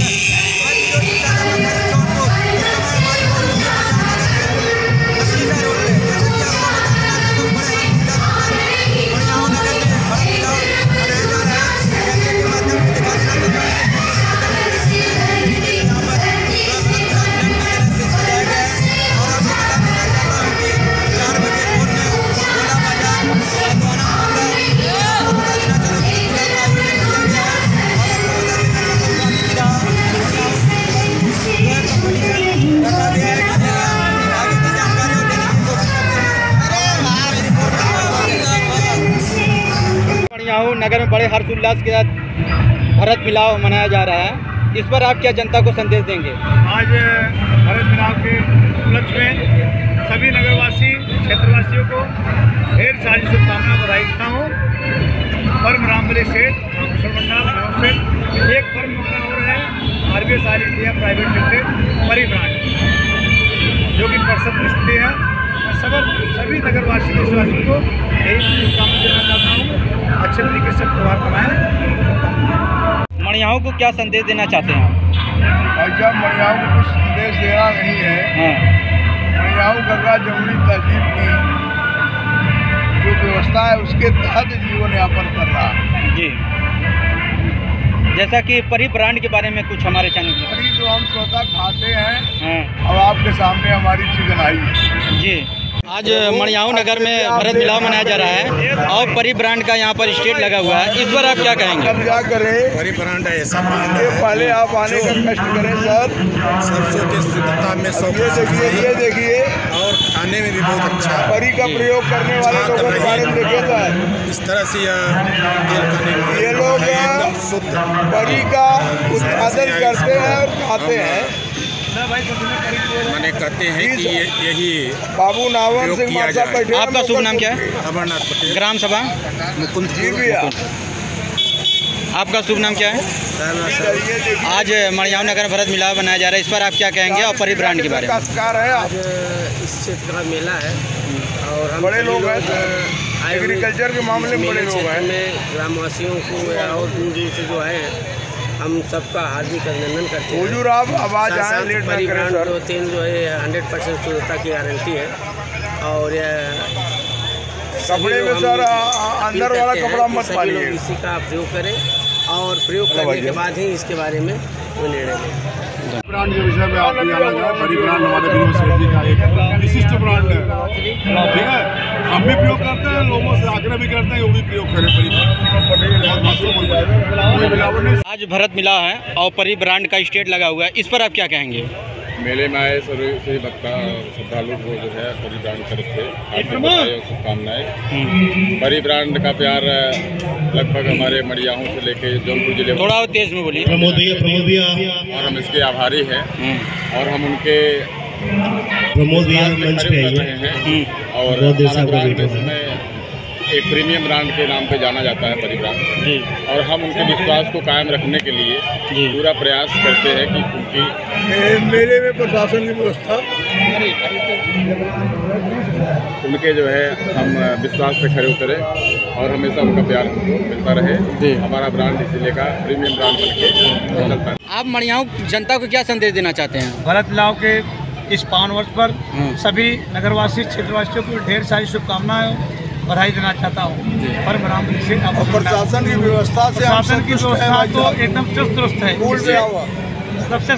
Amen. नगर में बड़े हर्षोल्लास के साथ भरत मिलाव मनाया जा रहा है। इस पर आप क्या जनता को संदेश देंगे? आज भरत मिलाव के उपलक्ष्य में सभी नगरवासी, क्षेत्रवासियों को ढेर सारी शुभकामना बधाई देता हूँ। फर्म रामबली सेठ गाँव एक फर्म और है R B S all India private limited परी जो कि पर्षद स्थिति है। सब सभी नगरवासी देशवासियों को यही शुभकामना देना चाहता हूँ। अच्छे तरीके से त्यौहार मनाएँ मणियाहू को क्या संदेश देना चाहते हैं भाई साहब मरियाओं को कुछ संदेश देना नहीं है हाँ। मरियाओं गंगा जमुनी तहजीब की जो व्यवस्था है उसके तहत जीवन यापन कर रहा है। जी। जैसा कि परी ब्रांड के बारे में कुछ हमारे चैनल में। परी जो हम स्वतः खाते हैं हाँ। अब आपके सामने हमारी चिकन आई है। जी। आज मणियाहू नगर में भरत मिलाव मनाया जा रहा है और परी ब्रांड का यहाँ पर स्टेट लगा हुआ है। इस पर आप क्या कहेंगे? अब क्या करें? बड़ी ब्रांड है ऐसा पहले आप आने का कष्ट करें सर। सरसों की शुद्धता में सौ ये देखिए ये देखिए। और खाने में भी बहुत अच्छा। परी का प्रयोग करने वाले लोगों के बारे में देखिए सर। इस तरह से ये लोग है शुद्ध। परी का उत्पादन करते हैं और खाते हैं। मैंने कहते हैं कि ये यही बाबू नावन सिंह किया बैठे आपका शुभ नाम क्या है? अमरनाथ पटेल। ग्राम सभा? मुकुंद आपका शुभ नाम क्या है? आज मणियाहू नगर भरत मिलाव बनाया जा रहा है। इस पर आप क्या कहेंगे और परी ब्रांड के बारे में? है। आप इस क्षेत्र का मेला है और हम बड़े लोग हैं। एग्रीकल्चर के मामले में बड़े लोग हैं। ग्रामवासियों को या और दूर दूर से जो है हम सबका हार्दिक अभिनंदन करते हैं। हुजूर आप आवाज़ साथ आए लेट ना करें सर जो है हंड्रेड परसेंट शुद्धता की गारंटी है। और कपड़े में सर अंदर वाला कपड़ा मत पालिए। इसी का प्रयोग करें और प्रयोग करने के बाद ही इसके बारे में कोई निर्णय लें। ब्रांड के विषय में आपको जाना परी ब्रांड हमारे का एक विशिष्ट ब्रांड है। ठीक है? हम भी प्रयोग करते हैं लोगों से आग्रह भी करते हैं वो भी प्रयोग करें परी ब्रांड बहुत महत्वपूर्ण है कोई मिलावट नहीं। आज भरत मिला है और परी ब्रांड का स्टेट लगा हुआ है। इस पर आप क्या कहेंगे? मेले में आए सभी सभी भक्ता श्रद्धालु को जो है परी ब्रांड तरफ़ से हार्दिक बधाई शुभकामनाएँ। परी ब्रांड का प्यार लगभग हमारे मड़ियाहूँ से लेके जौनपुर ज़िले थोड़ा तेज में बोलिए। प्रमोद भैया और हम इसके आभारी हैं। हम्म, और हम उनके प्रमोद भैया मंच पे आइए। रहे और बहुत देर से आपका वेट हो। एक प्रीमियम ब्रांड के नाम पे जाना जाता है परी ब्रांड जी। और हम उनके विश्वास को कायम रखने के लिए पूरा प्रयास करते हैं कि उनकी मेले में प्रशासन की व्यवस्था। उनके जो है हम विश्वास पे खड़े उतरे और हमेशा उनका प्यार हमको मिलता जी। रहे हमारा ब्रांड इसीलिए का प्रीमियम ब्रांड बन के चलता है आप मणियाहू जनता को क्या संदेश देना चाहते हैं? भरत मिलाव के इस पावन वर्ष पर हम्म। सभी नगरवासी क्षेत्रवासियों को ढेर सारी शुभकामनाएँ बधाई देना चाहता हूँ। परम राम से प्रशासन की व्यवस्था से प्रशासन की व्यवस्था तो एकदम चुस्त दुरुस्त है सबसे